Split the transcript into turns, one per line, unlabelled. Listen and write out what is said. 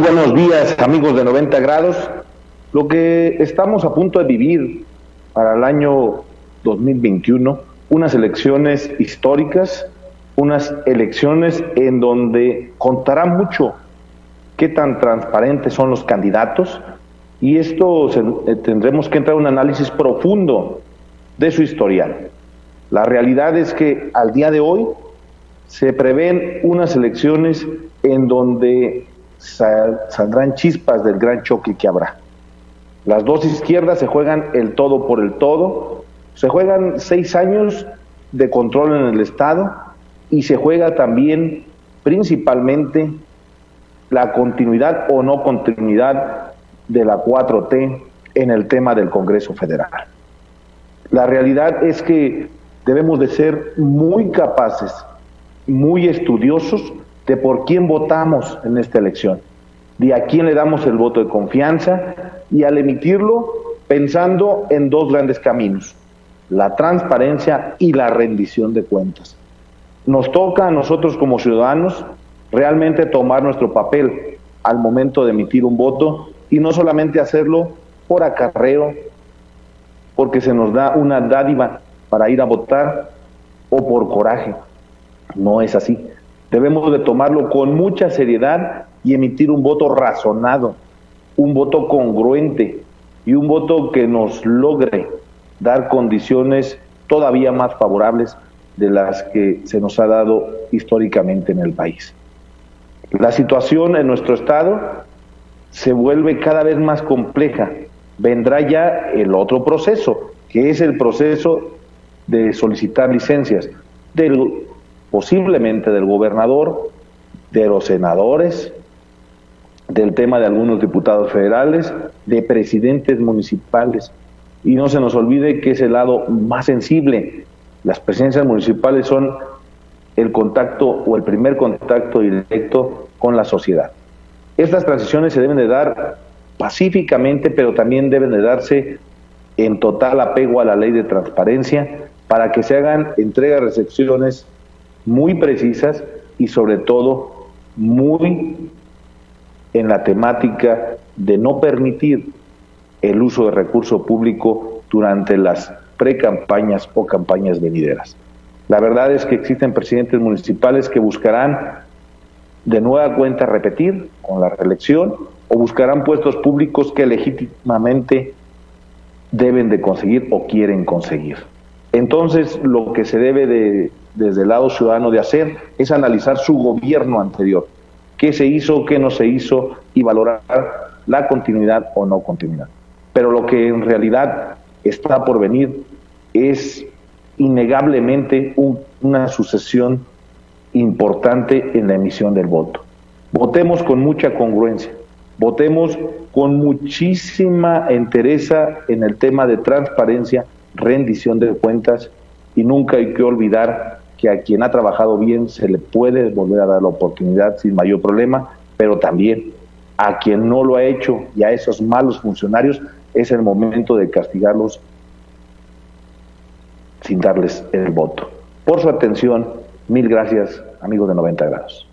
buenos días amigos de 90 grados. Lo que estamos a punto de vivir para el año 2021, unas elecciones históricas, unas elecciones en donde contará mucho qué tan transparentes son los candidatos y esto eh, tendremos que entrar a un análisis profundo de su historial. La realidad es que al día de hoy se prevén unas elecciones en donde saldrán chispas del gran choque que habrá. Las dos izquierdas se juegan el todo por el todo, se juegan seis años de control en el Estado y se juega también principalmente la continuidad o no continuidad de la 4T en el tema del Congreso Federal. La realidad es que debemos de ser muy capaces, muy estudiosos de por quién votamos en esta elección, de a quién le damos el voto de confianza y al emitirlo pensando en dos grandes caminos, la transparencia y la rendición de cuentas. Nos toca a nosotros como ciudadanos realmente tomar nuestro papel al momento de emitir un voto y no solamente hacerlo por acarreo, porque se nos da una dádiva para ir a votar o por coraje. No es así. Debemos de tomarlo con mucha seriedad y emitir un voto razonado, un voto congruente y un voto que nos logre dar condiciones todavía más favorables de las que se nos ha dado históricamente en el país. La situación en nuestro estado se vuelve cada vez más compleja. Vendrá ya el otro proceso, que es el proceso de solicitar licencias del posiblemente del gobernador, de los senadores, del tema de algunos diputados federales, de presidentes municipales. Y no se nos olvide que es el lado más sensible. Las presidencias municipales son el contacto o el primer contacto directo con la sociedad. Estas transiciones se deben de dar pacíficamente, pero también deben de darse en total apego a la ley de transparencia para que se hagan entregas-recepciones muy precisas y sobre todo muy en la temática de no permitir el uso de recurso público durante las precampañas o campañas venideras. La verdad es que existen presidentes municipales que buscarán de nueva cuenta repetir con la reelección o buscarán puestos públicos que legítimamente deben de conseguir o quieren conseguir. Entonces, lo que se debe de, desde el lado ciudadano de hacer es analizar su gobierno anterior, qué se hizo, qué no se hizo y valorar la continuidad o no continuidad. Pero lo que en realidad está por venir es innegablemente una sucesión importante en la emisión del voto. Votemos con mucha congruencia, votemos con muchísima entereza en el tema de transparencia rendición de cuentas y nunca hay que olvidar que a quien ha trabajado bien se le puede volver a dar la oportunidad sin mayor problema, pero también a quien no lo ha hecho y a esos malos funcionarios es el momento de castigarlos sin darles el voto. Por su atención, mil gracias amigos de 90 grados.